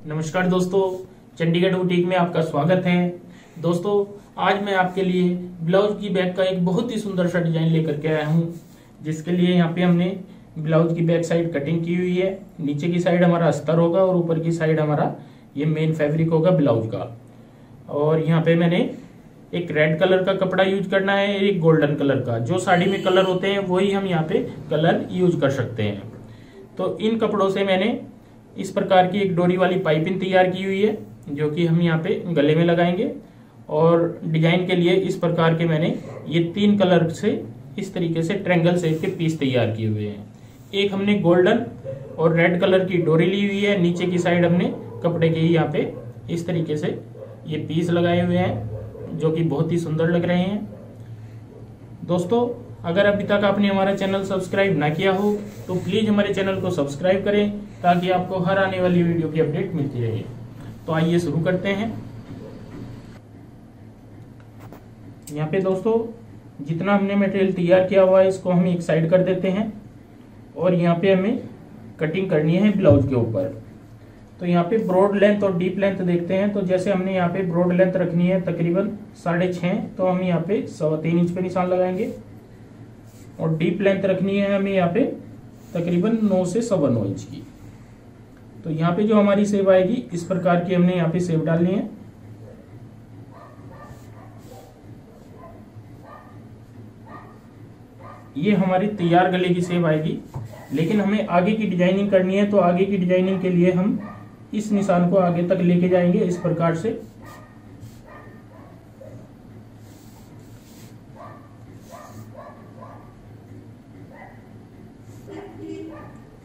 नमस्कार दोस्तों, चंडीगढ़ बुटीक में आपका स्वागत है। दोस्तों, आज मैं आपके लिए ब्लाउज की बैक का एक बहुत ही सुंदर सा डिज़ाइन लेकर के आया हूँ, जिसके लिए यहाँ पे हमने ब्लाउज की बैक साइड कटिंग की हुई है। नीचे की साइड हमारा अस्तर होगा और ऊपर की साइड हमारा ये मेन फैब्रिक होगा ब्लाउज का। और यहाँ पे मैंने एक रेड कलर का कपड़ा यूज़ करना है, एक गोल्डन कलर का। जो साड़ी में कलर होते हैं, वही हम यहाँ पे कलर यूज़ कर सकते हैं। तो इन कपड़ों से मैंने इस प्रकार की एक डोरी वाली पाइपिंग तैयार की हुई है, जो कि हम यहाँ पे गले में लगाएँगे। और डिज़ाइन के लिए इस प्रकार के मैंने ये तीन कलर से, इस तरीके से ट्रेंगल शेप के पीस तैयार किए हुए हैं। एक हमने गोल्डन और रेड कलर की डोरी ली हुई है, नीचे की साइड हमने कपड़े के ही यहाँ पे इस तरीके से ये पीस लगाए हुए हैं, जो कि बहुत ही सुंदर लग रहे हैं। दोस्तों, अगर अभी तक आपने हमारा चैनल सब्सक्राइब ना किया हो तो प्लीज़ हमारे चैनल को सब्सक्राइब करें ताकि आपको हर आने वाली वीडियो की अपडेट मिलती रहे। तो आइए शुरू करते हैं। यहाँ पे दोस्तों, जितना हमने मटेरियल तैयार किया हुआ है, इसको हम एक साइड कर देते हैं। और यहाँ पे हमें कटिंग करनी है ब्लाउज के ऊपर। तो यहाँ पे ब्रॉड लेंथ और डीप लेंथ देखते हैं। तो जैसे हमने यहाँ पे ब्रॉड लेंथ रखनी है, तकरीबन साढ़े छः तो हम यहाँ पे सवा तीन इंच पे निशान लगाएँगे। और डीप लेंथ रखनी है हमें यहाँ पे तकरीबन नौ से सवा नौ इंच की। तो यहाँ पे जो हमारी सेव आएगी, इस प्रकार की हमने यहाँ पे सेव डालनी है। ये हमारी तैयार गले की सेव आएगी, लेकिन हमें आगे की डिज़ाइनिंग करनी है तो आगे की डिज़ाइनिंग के लिए हम इस निशान को आगे तक लेके जाएँगे, इस प्रकार से।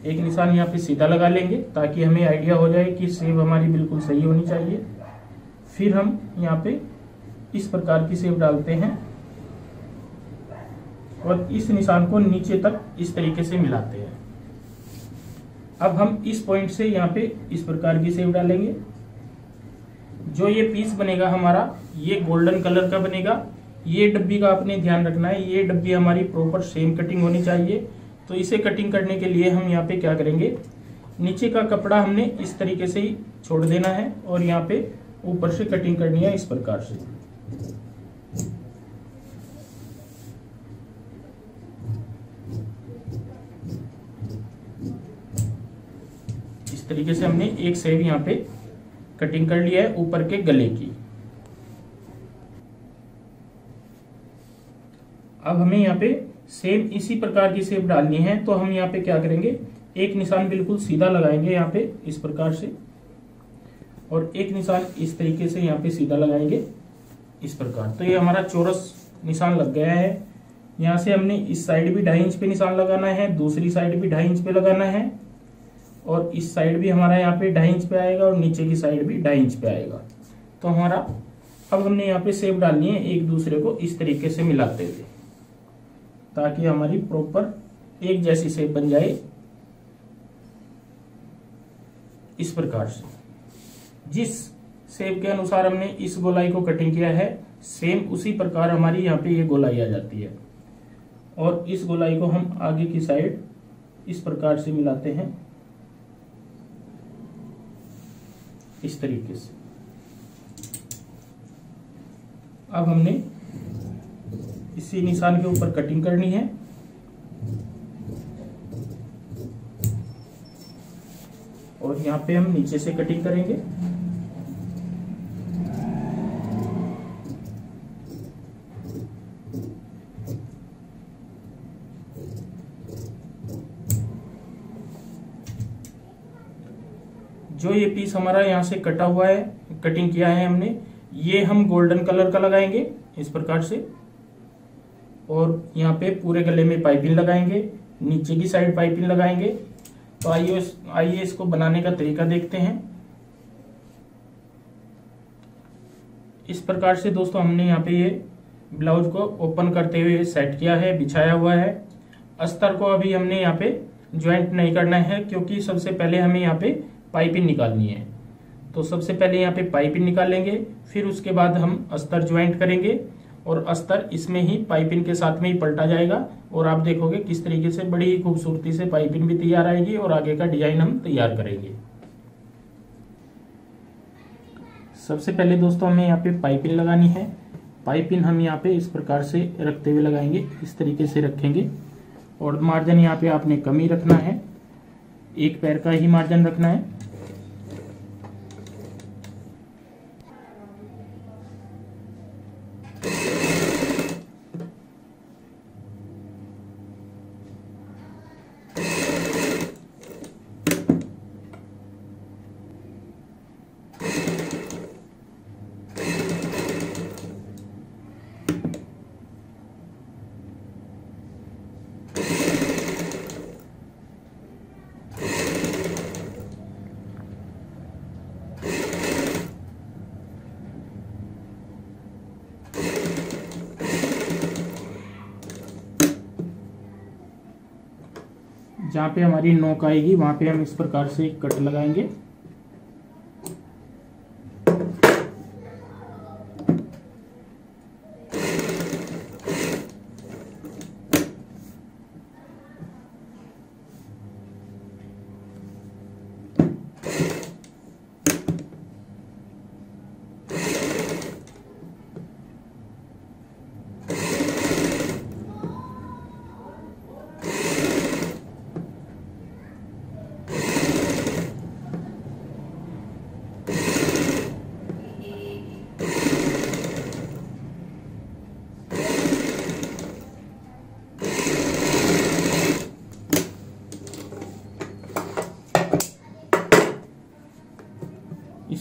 एक निशान यहाँ पे सीधा लगा लेंगे ताकि हमें आइडिया हो जाए कि सेव हमारी बिल्कुल सही होनी चाहिए। फिर हम यहाँ पे इस प्रकार की सेव डालते हैं और इस निशान को नीचे तक इस तरीके से मिलाते हैं। अब हम इस पॉइंट से यहाँ पे इस प्रकार की सेव डालेंगे। जो ये पीस बनेगा हमारा, ये गोल्डन कलर का बनेगा। ये डब्बी का आपने ध्यान रखना है, ये डब्बी हमारी प्रॉपर सेम कटिंग होनी चाहिए। तो इसे कटिंग करने के लिए हम यहाँ पे क्या करेंगे? नीचे का कपड़ा हमने इस तरीके से ही छोड़ देना है और यहाँ पे ऊपर से कटिंग करनी है इस प्रकार से। इस तरीके से हमने एक सेव यहाँ पे कटिंग कर लिया है ऊपर के गले की। अब हमें यहाँ पे सेम इसी प्रकार की सेप डालनी है तो हम यहाँ पे क्या करेंगे? एक निशान बिल्कुल सीधा लगाएँगे यहाँ पे इस प्रकार से, और एक निशान इस तरीके से यहाँ पे सीधा लगाएँगे इस प्रकार। तो ये हमारा चौरस निशान लग गया है। यहाँ से हमने इस साइड भी ढाई इंच पे निशान लगाना है, दूसरी साइड भी ढाई इंच पे लगाना है, और इस साइड भी हमारा यहाँ पे ढाई इंच पे आएगा, और नीचे की साइड भी ढाई इंच पे आएगा। तो हमारा, अब हमने यहाँ पे सेप डालनी है, एक दूसरे को इस तरीके से मिलाते हुए। ताकि हमारी प्रॉपर एक जैसी सेप बन जाए इस प्रकार से। जिस सेप के अनुसार हमने इस गोलाई को कटिंग किया है सेम उसी प्रकार हमारी यहाँ पे ये गोलाई आ जाती है। और इस गोलाई को हम आगे की साइड इस प्रकार से मिलाते हैं। इस तरीके से। अब हमने इसी निशान के ऊपर कटिंग करनी है। और यहाँ पे हम नीचे से कटिंग करेंगे। जो ये पीस हमारा यहाँ से कटा हुआ है कटिंग किया है हमने, ये हम गोल्डन कलर का लगाएँगे इस प्रकार से। और यहाँ पे पूरे गले में पाइपिंग लगाएँगे, नीचे की साइड पाइपिंग लगाएँगे। तो आइए आइए इसको बनाने का तरीका देखते हैं। इस प्रकार से दोस्तों हमने यहाँ पे ये ब्लाउज को ओपन करते हुए सेट किया है, बिछाया हुआ है। अस्तर को अभी हमने यहाँ पे ज्वाइंट नहीं करना है, क्योंकि सबसे पहले हमें यहाँ पे पाइपिंग निकालनी है। तो सबसे पहले यहाँ पे पाइपिंग निकालेंगे, फिर उसके बाद हम अस्तर ज्वाइंट करेंगे। और अस्तर इसमें ही पाइपिंग के साथ में ही पलटा जाएगा और आप देखोगे किस तरीके से बड़ी खूबसूरती से पाइपिंग भी तैयार आएगी और आगे का डिज़ाइन हम तैयार करेंगे। सबसे पहले दोस्तों हमें यहाँ पे पाइपिंग लगानी है। पाइपिंग हम यहाँ पे इस प्रकार से रखते हुए लगाएँगे, इस तरीके से रखेंगे। और मार्जिन यहाँ पे आपने कम ही रखना है। एक पैर का ही मार्जिन रखना है। जहाँ पे हमारी नोक आएगी वहाँ पे हम इस प्रकार से कट लगाएँगे।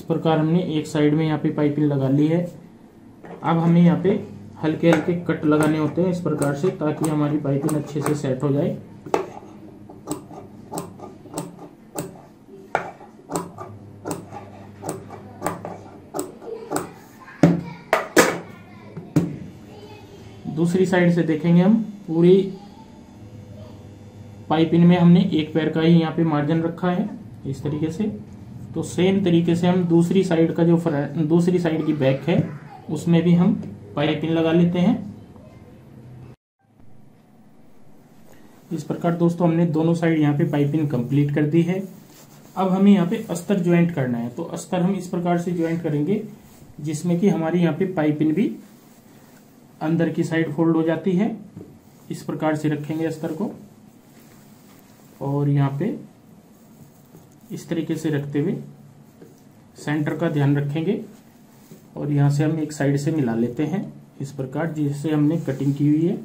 प्रकार हमने एक साइड में यहाँ पे पाइपिंग लगा ली है। अब हमें यहाँ पे हल्के हल्के कट लगाने होते हैं इस प्रकार से, ताकि हमारी पाइपिंग अच्छे से सेट हो जाए। दूसरी साइड से देखेंगे हम, पूरी पाइपिंग में हमने एक पैर का ही यहाँ पे मार्जिन रखा है, इस तरीके से। तो सेम तरीके से हम दूसरी साइड का जो दूसरी साइड की बैक है, उसमें भी हम पाइपिंग लगा लेते हैं। इस प्रकार दोस्तों हमने दोनों साइड यहाँ पे पाइपिंग कंप्लीट कर दी है। अब हमें यहाँ पे अस्तर ज्वाइंट करना है। तो अस्तर हम इस प्रकार से ज्वाइंट करेंगे, जिसमें कि हमारी यहाँ पे पाइपिंग भी अंदर की साइड फोल्ड हो जाती है। इस प्रकार से रखेंगे अस्तर को। और यहाँ पे इस तरीके से रखते हुए सेंटर का ध्यान रखेंगे और यहाँ से हम एक साइड से मिला लेते हैं इस प्रकार जिससे हमने कटिंग की हुई है।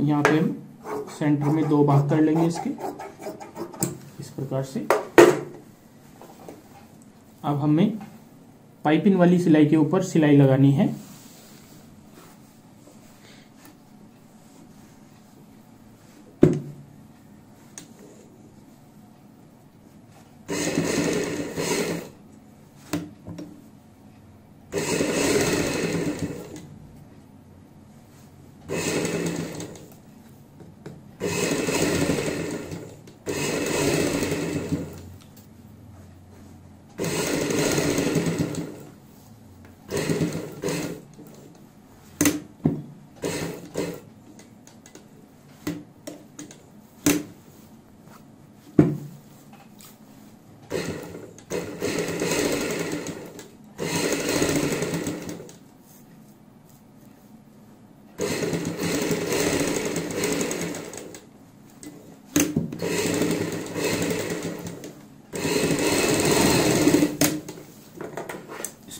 यहाँ पे हम सेंटर में दो भाग कर लेंगे इसके, इस प्रकार से। अब हमें पाइपिंग वाली सिलाई के ऊपर सिलाई लगानी है।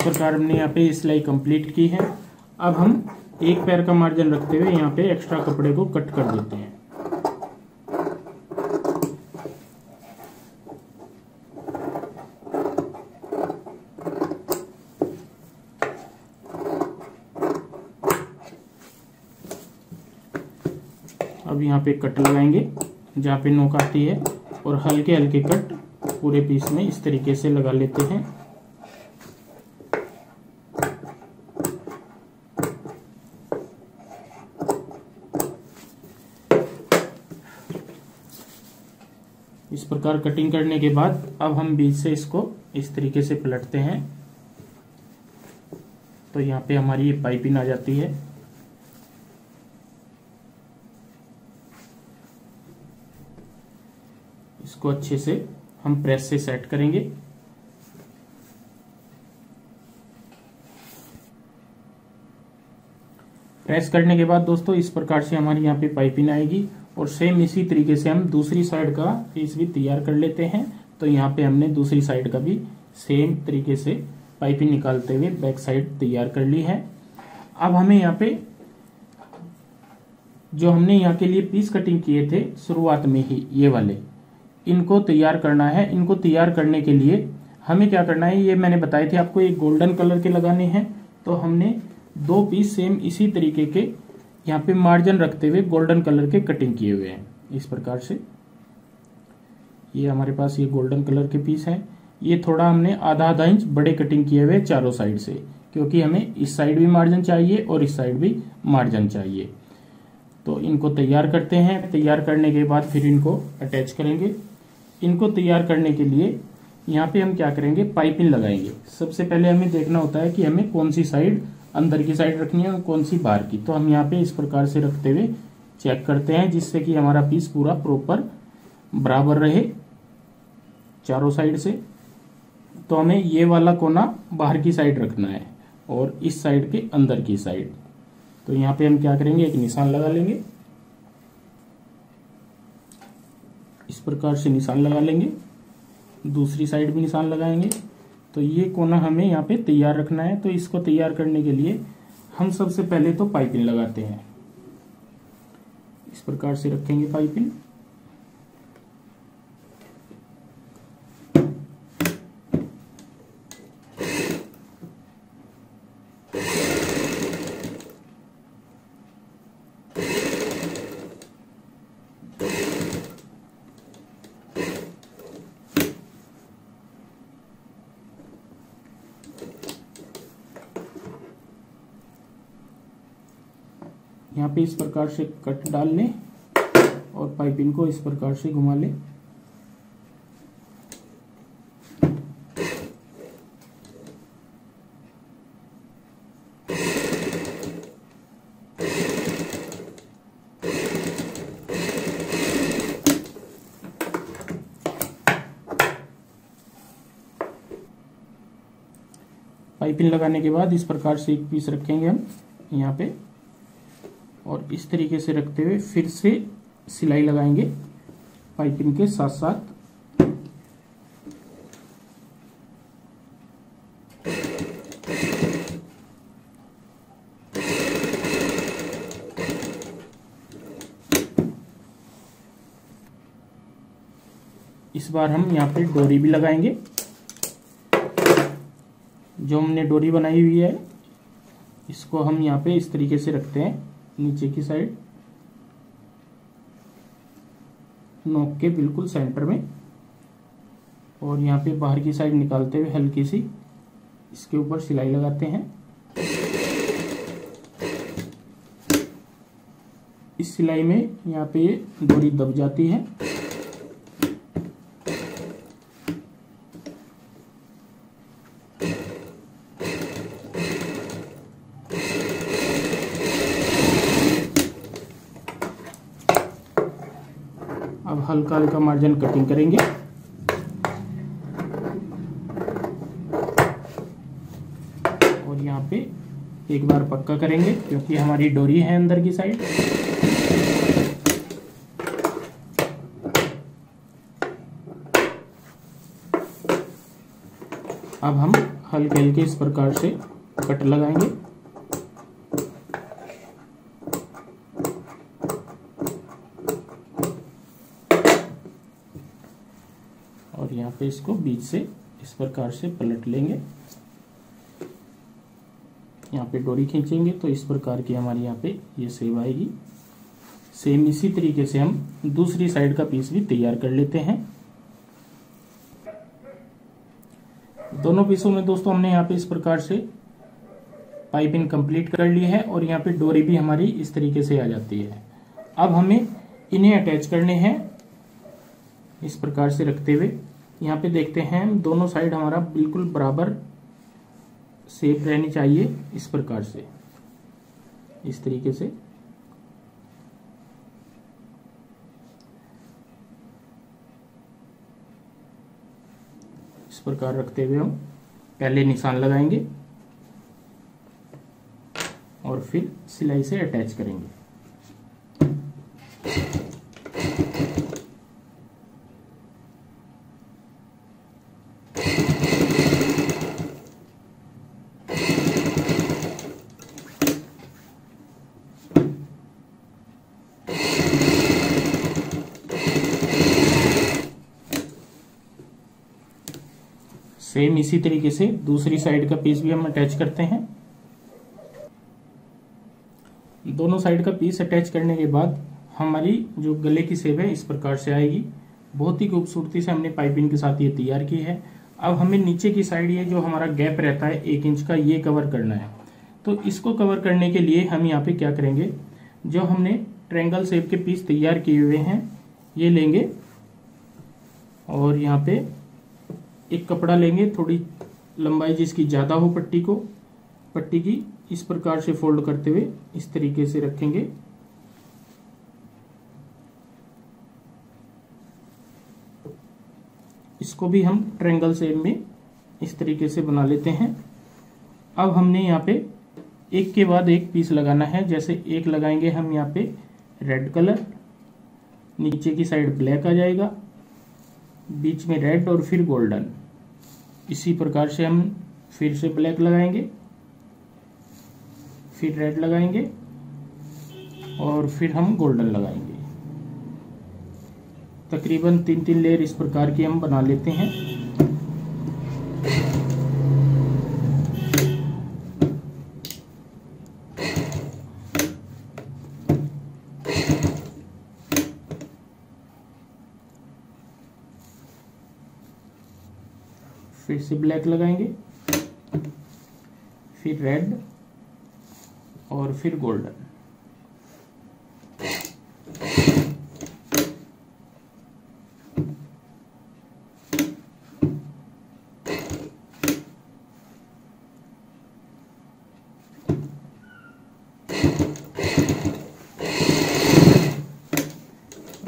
प्रकार हमने यहाँ पे सिलाई कंप्लीट की है। अब हम एक पैर का मार्जिन रखते हुए यहाँ पे एक्स्ट्रा कपड़े को कट कर देते हैं। अब यहाँ पे कट लगाएँगे, जहाँ पे नोक आती है, और हल्के हल्के कट पूरे पीस में इस तरीके से लगा लेते हैं। प्रकार कटिंग करने के बाद, अब हम बीच से इसको इस तरीके से पलटते हैं। तो यहाँ पे हमारी ये पाइपिंग आ जाती है। इसको अच्छे से हम प्रेस से सेट करेंगे। प्रेस करने के बाद दोस्तों, इस प्रकार से हमारी यहाँ पे पाइपिंग आएगी। और सेम इसी तरीके से हम दूसरी साइड का पीस भी तैयार कर लेते हैं। तो यहाँ पे हमने दूसरी साइड का भी सेम तरीके से पाइपिंग निकालते हुए बैक साइड तैयार कर ली है। अब हमें यहाँ पे जो हमने यहाँ के लिए पीस कटिंग किए थे शुरुआत में ही, ये वाले, इनको तैयार करना है। इनको तैयार करने के लिए हमें क्या करना है, ये मैंने बताए थे आपको, एक गोल्डन कलर के लगाने हैं। तो हमने दो पीस सेम इसी तरीके के यहाँ पे मार्जिन रखते हुए गोल्डन कलर के कटिंग किए हुए हैं। इस प्रकार से। ये हमारे पास ये गोल्डन कलर के पीस हैं। ये थोड़ा हमने आधा आधा इंच बड़े कटिंग किए हुए चारों साइड से, क्योंकि हमें इस साइड भी मार्जिन चाहिए और इस साइड भी मार्जिन चाहिए। तो इनको तैयार करते हैं। तैयार करने के बाद फिर इनको अटैच करेंगे। इनको तैयार करने के लिए यहाँ पे हम क्या करेंगे? पाइपिंग लगाएँगे। सबसे पहले हमें देखना होता है कि हमें कौन सी साइड अंदर की साइड रखनी है और कौन सी बाहर की। तो हम यहाँ पे इस प्रकार से रखते हुए चेक करते हैं, जिससे कि हमारा पीस पूरा प्रॉपर बराबर रहे चारों साइड से। तो हमें ये वाला कोना बाहर की साइड रखना है और इस साइड के अंदर की साइड तो यहाँ पे हम क्या करेंगे, एक निशान लगा लेंगे। इस प्रकार से निशान लगा लेंगे। दूसरी साइड भी निशान लगाएँगे। तो ये कोना हमें यहाँ पे तैयार रखना है। तो इसको तैयार करने के लिए हम सबसे पहले तो पाइपिंग लगाते हैं। इस प्रकार से रखेंगे पाइपिंग। यहाँ पे इस प्रकार से कट डाल लें और पाइपिंग को इस प्रकार से घुमा लें। पाइपिंग लगाने के बाद इस प्रकार से एक पीस रखेंगे हम यहाँ पे। और इस तरीके से रखते हुए फिर से सिलाई लगाएँगे पाइपिंग के साथ साथ। इस बार हम यहाँ पे डोरी भी लगाएँगे, जो हमने डोरी बनाई हुई है। इसको हम यहाँ पे इस तरीके से रखते हैं। नीचे की साइड। नोक के बिल्कुल सेंटर में। और यहाँ पे बाहर की साइड निकालते हुए हल्की सी इसके ऊपर सिलाई लगाते हैं। इस सिलाई में यहाँ पे डोरी दब जाती है अब हल्का हल्का मार्जिन कटिंग करेंगे। और यहाँ पे एक बार पक्का करेंगे, क्योंकि हमारी डोरी है अंदर की साइड अब हम हल्के हल्के इस प्रकार से कट लगाएँगे और यहाँ पे इसको बीच से इस प्रकार से पलट लेंगे। यहाँ पे डोरी खींचेंगे तो इस प्रकार की हमारी यहाँ पे ये सेव आएगी। सेम इसी तरीके से हम दूसरी साइड का पीस भी तैयार कर लेते हैं। दोनों पीसों में दोस्तों हमने यहाँ पे इस प्रकार से पाइपिंग कंप्लीट कर ली है और यहाँ पे डोरी भी हमारी इस तरीके से आ जाती है। अब हमें इन्हें अटैच करने हैं इस प्रकार से रखते हुए। यहाँ पे देखते हैं, दोनों साइड हमारा बिल्कुल बराबर सेफ़ रहनी चाहिए इस प्रकार से। इस तरीके से। इस प्रकार रखते हुए हम पहले निशान लगाएँगे और फिर सिलाई से अटैच करेंगे सेम इसी तरीके से दूसरी साइड का पीस भी हम अटैच करते हैं। दोनों साइड का पीस अटैच करने के बाद हमारी जो गले की सेब है, इस प्रकार से आएगी। बहुत ही खूबसूरती से हमने पाइपिंग के साथ ये तैयार की है। अब हमें नीचे की साइड ये जो हमारा गैप रहता है, एक इंच का, ये कवर करना है। तो इसको कवर करने के लिए हम यहाँ पे क्या करेंगे? जो हमने ट्रेंगल सेप के पीस तैयार किए हुए हैं, ये लेंगे। और यहाँ पे एक कपड़ा लेंगे, थोड़ी लंबाई जिसकी ज़्यादा हो पट्टी को, पट्टी की इस प्रकार से फोल्ड करते हुए इस तरीके से रखेंगे। इसको भी हम ट्रेंगल शेप में इस तरीके से बना लेते हैं। अब हमने यहाँ पे एक के बाद एक पीस लगाना है। जैसे एक लगाएँगे हम यहाँ पे रेड कलर, नीचे की साइड ब्लैक आ जाएगा। बीच में रेड और फिर गोल्डन। इसी प्रकार से हम फिर से ब्लैक लगाएँगे, फिर रेड लगाएँगे और फिर हम गोल्डन लगाएँगे। तकरीबन तीन तीन लेयर इस प्रकार की हम बना लेते हैं। फिर से ब्लैक लगाएँगे, फिर रेड और फिर गोल्डन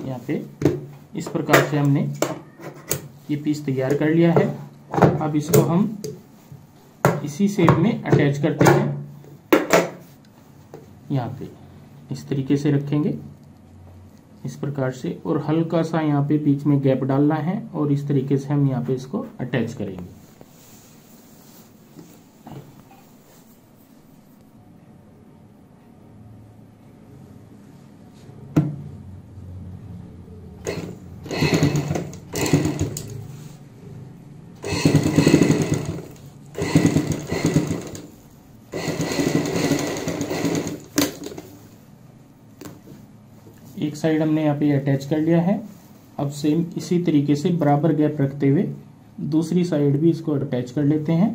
यहाँ पे इस प्रकार से हमने ये पीस तैयार कर लिया है। अब इसको हम इसी शेप में अटैच करते हैं। यहाँ पे इस तरीके से रखेंगे। इस प्रकार से और हल्का सा यहाँ पे बीच में गैप डालना है और इस तरीके से हम यहाँ पे इसको अटैच करेंगे। साइड हमने यहाँ पे अटैच कर लिया है। अब सेम इसी तरीके से बराबर गैप रखते हुए दूसरी साइड भी इसको अटैच कर लेते हैं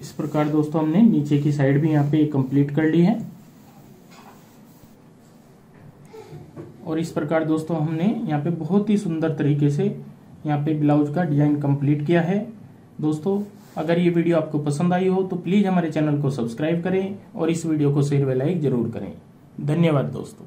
इस प्रकार दोस्तों, हमने नीचे की साइड भी यहाँ पे कंप्लीट कर ली है। और इस प्रकार दोस्तों, हमने यहाँ पे बहुत ही सुंदर तरीके से यहाँ पे ब्लाउज का डिज़ाइन कंप्लीट किया है। दोस्तों, अगर ये वीडियो आपको पसंद आई हो तो प्लीज़ हमारे चैनल को सब्सक्राइब करें और इस वीडियो को शेयर व लाइक ज़रूर करें। धन्यवाद दोस्तों।